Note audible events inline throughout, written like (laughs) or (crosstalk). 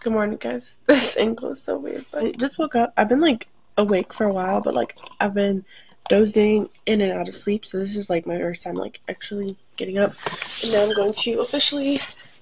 good. Morning, guys. (laughs) This angle is so weird, I just woke up. I've been like awake for a while, but like I've been dozing in and out of sleep, so this is like my first time like actually getting up. And now I'm going to officially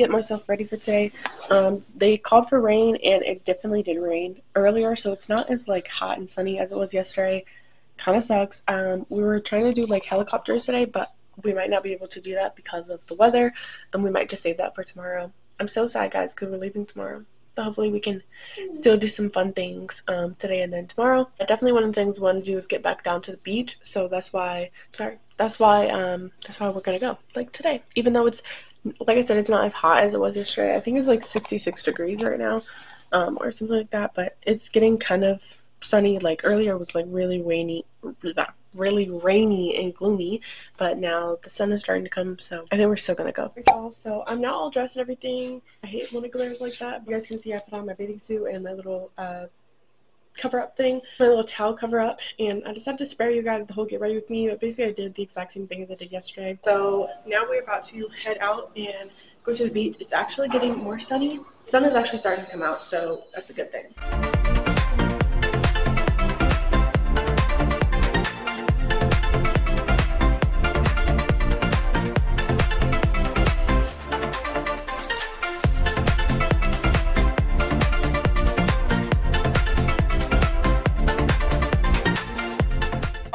get myself ready for today. Um, they called for rain, and it definitely did rain earlier, so it's not as like hot and sunny as it was yesterday. Kind of sucks. Um, we were trying to do like helicopters today, but we might not be able to do that because of the weather, and we might just save that for tomorrow. I'm so sad, guys, because we're leaving tomorrow but hopefully we can still do some fun things um, today and then tomorrow. Definitely one of the things we want to do is get back down to the beach, so that's why, sorry, that's why, um, that's why we're gonna go, like today. Even though it's, like I said, it's not as hot as it was yesterday. I think it's like 66 degrees right now, um, or something like that, but it's getting kind of sunny. Like earlier was like really rainy, really rainy and gloomy, but now the sun is starting to come, so I think we're still gonna go. So I'm not all dressed and everything. I hate when it glares like that. You guys can see I put on my bathing suit and my little uh, cover up thing, my little towel cover up, and I decided to spare you guys the whole get ready with me, but basically I did the exact same thing as I did yesterday. So now we're about to head out and go to the beach. It's actually getting more sunny. The sun is actually starting to come out, so that's a good thing.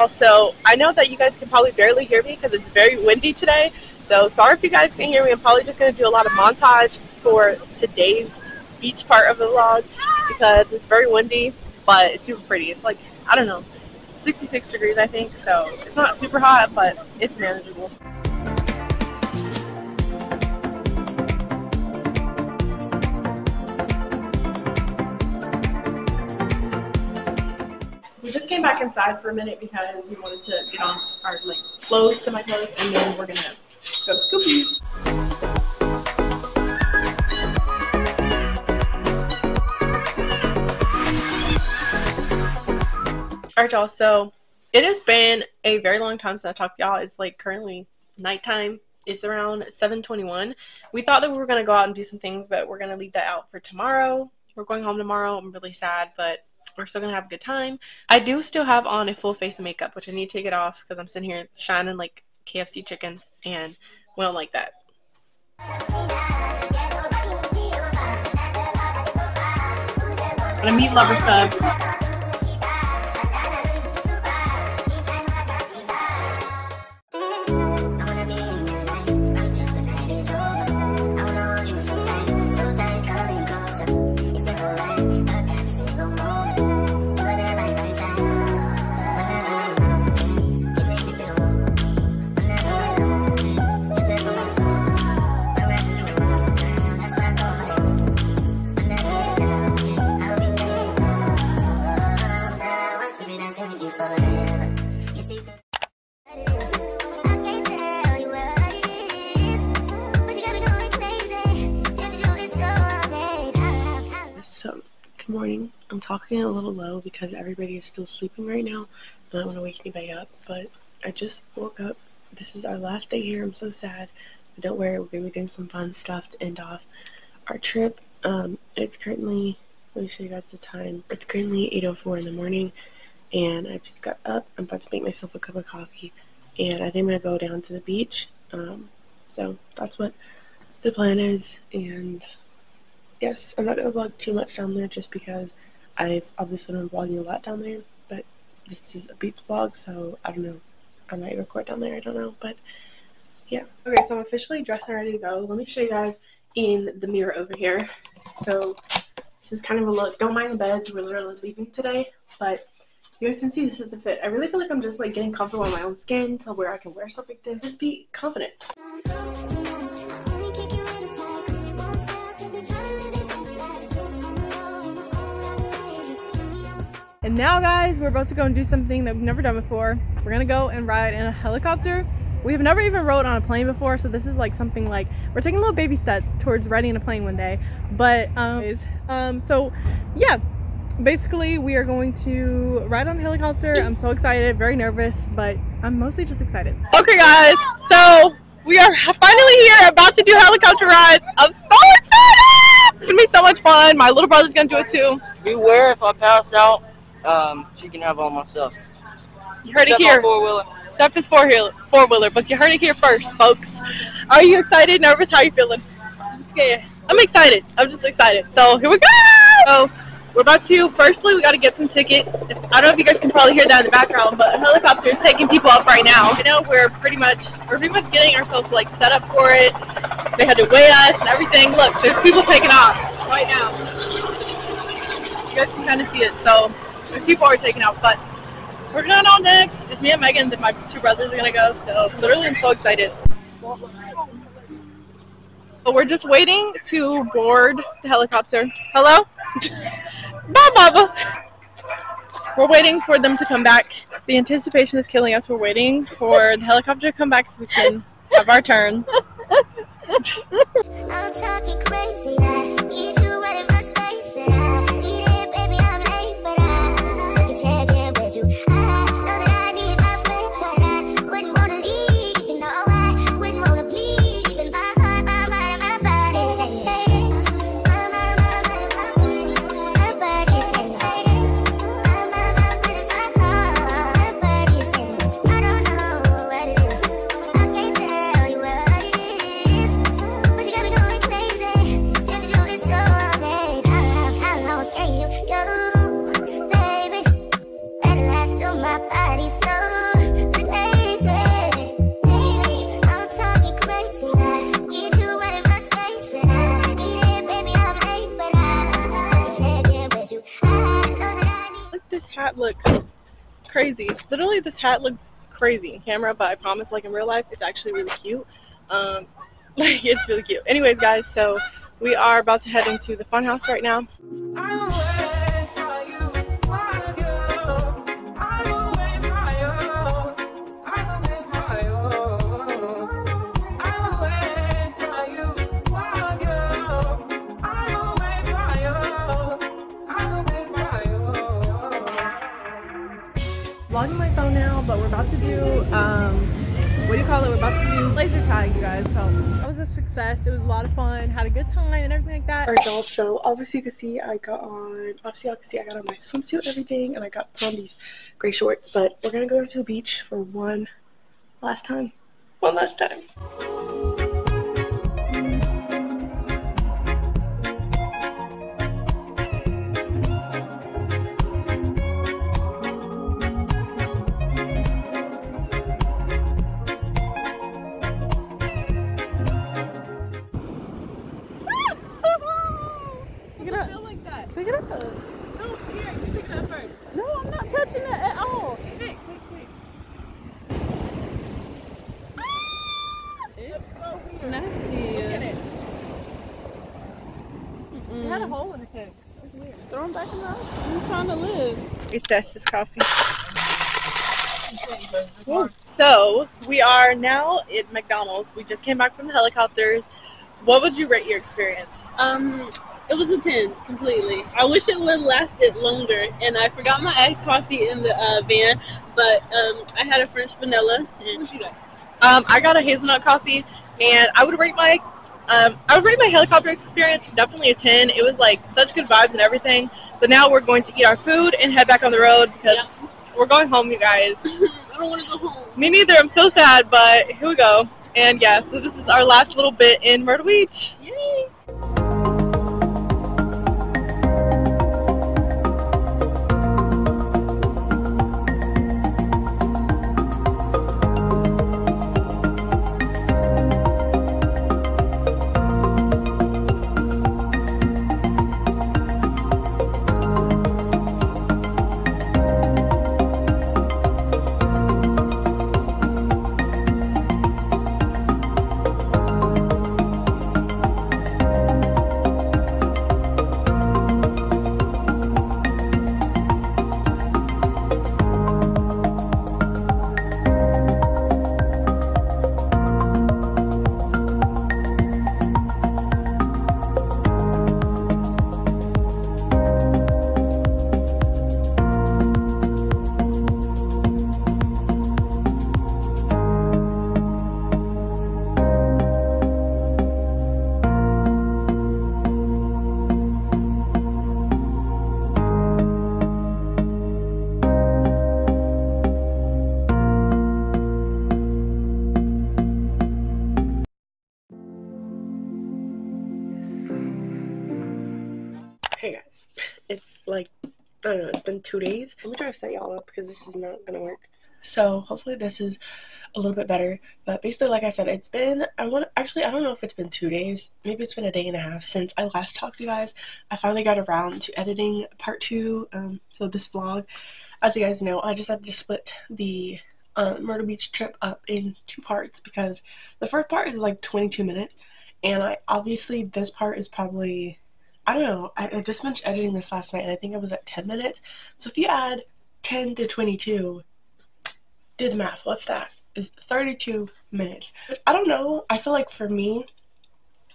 Also, I know that you guys can probably barely hear me because it's very windy today. So sorry if you guys can hear me. I'm probably just going to do a lot of montage for today's beach part of the vlog because it's very windy, but it's super pretty. It's like, I don't know, 66 degrees I think. So it's not super hot, but it's manageable. Back inside for a minute because we wanted to get on our like clothes, semi clothes, and then we're gonna go Scoopies. Alright, y'all. So it has been a very long time since I talked to y'all. It's like currently nighttime. It's around 7:21. We thought that we were gonna go out and do some things, but we're gonna leave that out for tomorrow. We're going home tomorrow. I'm really sad, but we're still gonna have a good time. I do still have on a full face of makeup, which I need to take it off because I'm sitting here shining like KFC chicken, and we don't like that. Gonna meet Lovers Club. Morning. I'm talking a little low because everybody is still sleeping right now. I don't want to wake anybody up, but I just woke up. This is our last day here. I'm so sad. But don't worry, we're going to be doing some fun stuff to end off our trip. Um, it's currently, let me show you guys the time. It's currently 8.04 in the morning, and I just got up. I'm about to make myself a cup of coffee, and I think I'm going to go down to the beach. Um, so, that's what the plan is, and yes, I'm not gonna vlog too much down there just because I've obviously been vlogging a lot down there, but this is a beach vlog, so I don't know. I might record down there, I don't know, but yeah. Okay, so I'm officially dressed and ready to go. Let me show you guys in the mirror over here. So this is kind of a look. Don't mind the beds, we're literally leaving today, but you guys can see this is the fit. I really feel like I'm just like getting comfortable in my own skin to where I can wear stuff like this. Just be confident. And now guys, we're about to go and do something that we've never done before. We're gonna go and ride in a helicopter. We've never even rode on a plane before, so this is like something like we're taking little baby steps towards riding a plane one day. But um, um so yeah, basically we are going to ride on a helicopter. I'm so excited, very nervous, but I'm mostly just excited. Okay, guys, so we are finally here, about to do helicopter rides. I'm so excited! It's gonna be so much fun. My little brother's gonna do it too. Beware if I pass out, um, she can have all my stuff. You heard it Except my here. four-wheeler. Except it's four wheeler, four wheeler, but you heard it here first, folks. Are you excited? Nervous? How are you feeling? I'm scared. I'm excited. I'm just excited. So here we go. So we're about to. Firstly, we got to get some tickets. I don't know if you guys can probably hear that in the background, but a helicopter is taking people up right now. I know we're pretty much we're pretty much getting ourselves like set up for it. They had to weigh us and everything. Look, there's people taking off right now. You guys can kind of see it. So there's people are taking out, but. We're going on next. It's me and Megan. Then my two brothers are gonna go. So literally, I'm so excited. But we're just waiting to board the helicopter. Hello? (laughs) Bye, Baba. We're waiting for them to come back. The anticipation is killing us. We're waiting for the helicopter to come back so we can have our turn. (laughs) hat looks crazy. Literally, this hat looks crazy. in Camera, but I promise, like in real life, it's actually really cute. Um, (laughs) like it's really cute. Anyways, guys, so we are about to head into the fun house right now. Vlogging my phone now, but we're about to do um what do you call it? We're about to do laser tag, you guys. So that was a success. It was a lot of fun. Had a good time and everything like that. Alright, y'all. So obviously, you can see I got on. Obviously, y'all can see I got on my swimsuit everything, and I got on these gray shorts. But we're gonna go to the beach for one last time. One last time. Desta's coffee. So we are now at McDonald's. We just came back from the helicopters. What would you rate your experience? Um, it was a 10 completely. I wish it would have lasted longer. And I forgot my iced coffee in the uh, van, but um, I had a French vanilla. And what you got? Um, I got a hazelnut coffee, and I would rate my um, I would rate my helicopter experience definitely a ten. It was like such good vibes and everything. But now we're going to eat our food and head back on the road because we're going home, you guys. (laughs) I don't want to go home. Me neither. I'm so sad, but here we go. And yeah, so this is our last little bit in Myrtle Beach. Two days. Let me try to set y'all up because this is not gonna work. So hopefully this is a little bit better. But basically, like I said, it's been, I want actually, I don't know if it's been two days. Maybe it's been a day and a half since I last talked to you guys. I finally got around to editing part two. Um, so this vlog, as you guys know, I just had to split the uh, Myrtle Beach trip up in two parts because the first part is like 22 minutes. And I obviously, this part is probably I don't know. I, I just finished editing this last night and I think it was at 10 minutes. So if you add 10 to 22, do the math. What's that? Is 32 minutes. I don't know. I feel like for me,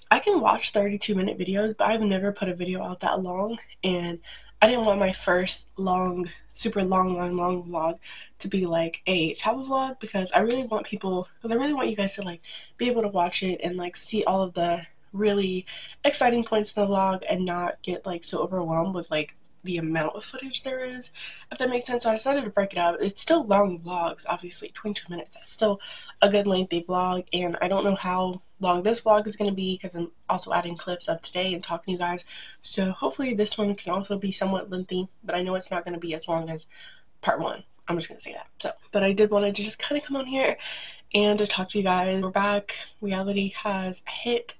I can watch 32 minute videos, but I've never put a video out that long. And I didn't want my first long, super long, long, long vlog to be like a travel vlog because I really want people, because I really want you guys to like be able to watch it and like see all of the really exciting points in the vlog and not get like so overwhelmed with like the amount of footage there is, if that makes sense. So I decided to break it up. It's still long vlogs, obviously, 22 minutes. That's still a good lengthy vlog, and I don't know how long this vlog is going to be because I'm also adding clips of today and talking to you guys. So hopefully this one can also be somewhat lengthy, but I know it's not going to be as long as part one. I'm just going to say that. So, but I did want to just kind of come on here and to talk to you guys. We're back. Reality has hit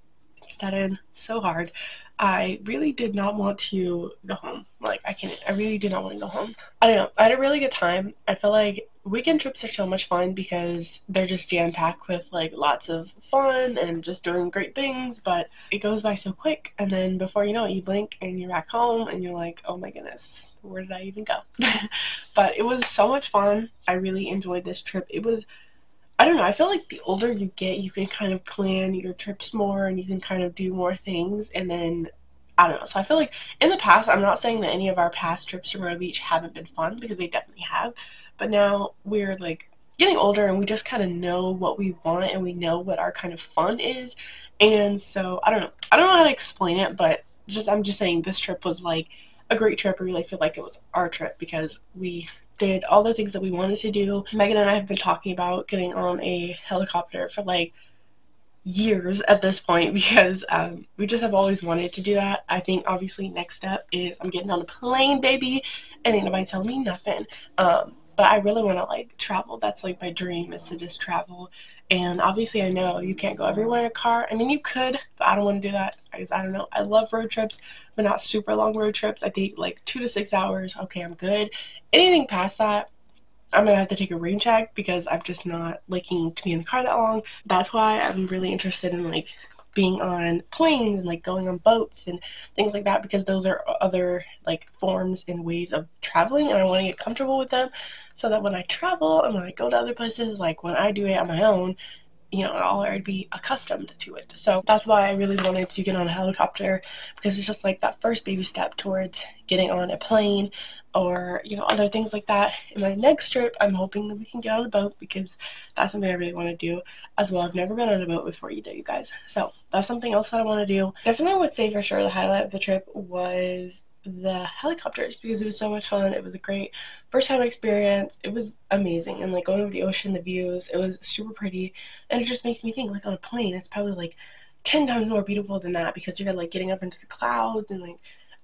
set in so hard. I really did not want to go home. Like, I can't, I really did not want to go home. I don't know. I had a really good time. I feel like weekend trips are so much fun because they're just jam packed with like lots of fun and just doing great things, but it goes by so quick. And then before you know it, you blink and you're back home and you're like, oh my goodness, where did I even go? (laughs) but it was so much fun. I really enjoyed this trip. It was I don't know. I feel like the older you get, you can kind of plan your trips more and you can kind of do more things. And then, I don't know. So I feel like in the past, I'm not saying that any of our past trips to Myrtle Beach haven't been fun because they definitely have. But now we're like getting older and we just kind of know what we want and we know what our kind of fun is. And so, I don't know. I don't know how to explain it, but just I'm just saying this trip was like a great trip. I really feel like it was our trip because we did all the things that we wanted to do. Megan and I have been talking about getting on a helicopter for like years at this point (laughs) because um, we just have always wanted to do that. I think obviously next step is I'm getting on a plane, baby, and ain't nobody telling me nothing. Um, but I really want to like travel. That's like my dream is to just travel. And obviously, I know you can't go everywhere in a car. I mean, you could, but I don't want to do that. I, I don't know. I love road trips, but not super long road trips. I think like two to six hours. Okay, I'm good. Anything past that, I'm gonna have to take a rain check because I'm just not liking to be in the car that long. That's why I'm really interested in like being on planes and like going on boats and things like that because those are other like forms and ways of traveling and I want to get comfortable with them so that when I travel and when I go to other places like when I do it on my own you know I'll already be accustomed to it. So that's why I really wanted to get on a helicopter because it's just like that first baby step towards getting on a plane or you know other things like that in my next trip i'm hoping that we can get on a boat because that's something i really want to do as well. I've never been on a boat before either you guys. So that's something else that i want to do. Definitely would say for sure the highlight of the trip was the helicopters because it was so much fun. It was a great first time experience. It was amazing and like going over the ocean the views it was super pretty. And it just makes me think like on a plane it's probably like 10 times more beautiful than that because you're like getting up into the clouds and like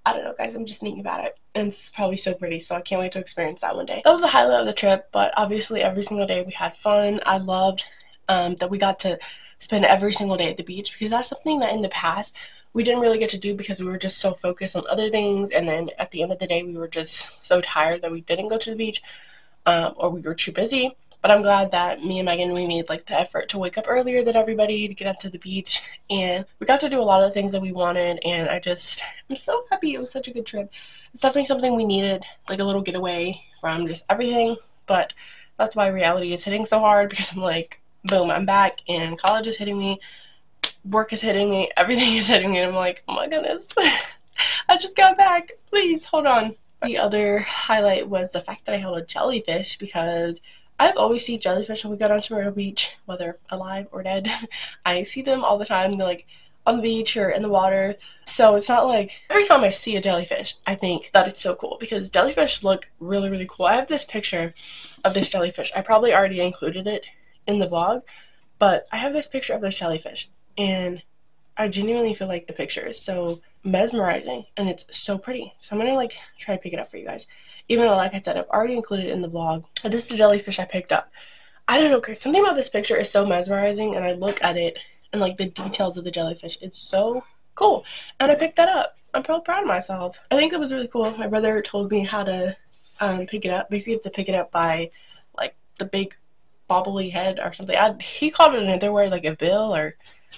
I don't know, guys. I'm just thinking about it. And it's probably so pretty, so I can't wait to experience that one day. That was the highlight of the trip, but obviously every single day we had fun. I loved um, that we got to spend every single day at the beach because that's something that in the past we didn't really get to do because we were just so focused on other things. And then at the end of the day, we were just so tired that we didn't go to the beach um, or we were too busy. But I'm glad that me and Megan, we made like the effort to wake up earlier than everybody to get up to the beach. And we got to do a lot of things that we wanted. And I just, I'm so happy. It was such a good trip. It's definitely something we needed, like a little getaway from just everything. But that's why reality is hitting so hard (laughs) because I'm like, boom, I'm back and college is hitting me. Work is hitting me. Everything (laughs) is hitting me. And I'm like, oh my goodness. (laughs) I just got back. Please hold on. The other highlight was the fact that I held a jellyfish because I've always seen jellyfish when we go down to Myrtle Beach, whether alive or dead. (laughs) I see them all the time. They're like on the beach or in the water. So it's not like every time I see a jellyfish, I think that it's so cool because jellyfish look really, really cool. I have this picture of this jellyfish. I probably already included it in the vlog, but I have this picture of this jellyfish and I genuinely feel like the picture is so mesmerizing and it's so pretty. So I'm gonna like try to pick it up for you guys. Even though like I said, I've already included it in the vlog. This is a jellyfish I picked up. I don't know, guys. Something about this picture is so mesmerizing and I look at it and like the details of the jellyfish. It's so cool. And I picked that up. I'm proud of myself. I think it was really cool. My brother told me how to um, pick it up. Basically, you have to pick it up by like the big bobbly head or something. I, he called it another word, like a bill or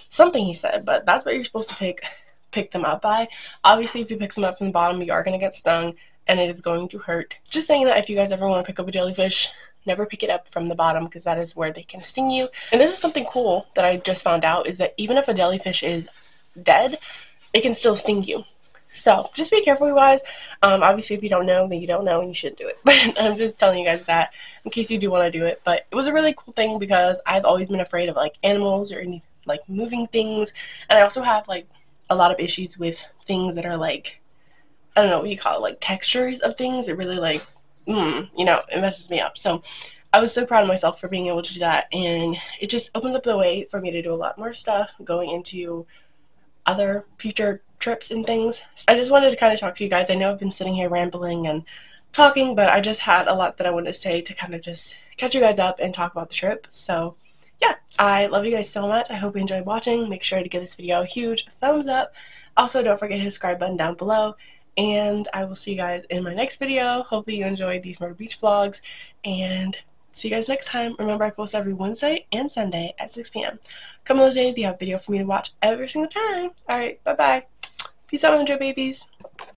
something he said, but that's what you're supposed to pick pick them up by. Obviously, if you pick them up from the bottom, you are going to get stung and it is going to hurt. Just saying that if you guys ever want to pick up a jellyfish, never pick it up from the bottom because that is where they can sting you. And this is something cool that I just found out is that even if a jellyfish is dead, it can still sting you. So just be careful, you guys. Um, obviously, if you don't know, then you don't know and you shouldn't do it. (laughs) But I'm just telling you guys that in case you do want to do it. But it was a really cool thing because I've always been afraid of like animals or any like moving things, and I also have like a lot of issues with things that are like I don't know what you call it, like textures of things. It really like, mm, you know, it messes me up. So I was so proud of myself for being able to do that, and it just opened up the way for me to do a lot more stuff going into other future trips and things. I just wanted to kind of talk to you guys. I know I've been sitting here rambling and talking, but I just had a lot that I wanted to say to kind of just catch you guys up and talk about the trip. So yeah, I love you guys so much. I hope you enjoyed watching. Make sure to give this video a huge thumbs up. Also, don't forget to hit the subscribe button down below. And I will see you guys in my next video. Hopefully you enjoyed these Myrtle Beach vlogs. And see you guys next time. Remember, I post every Wednesday and Sunday at 6 p.m. Come on those days, you have a video for me to watch every single time. Alright, bye-bye. Peace out, 100 babies.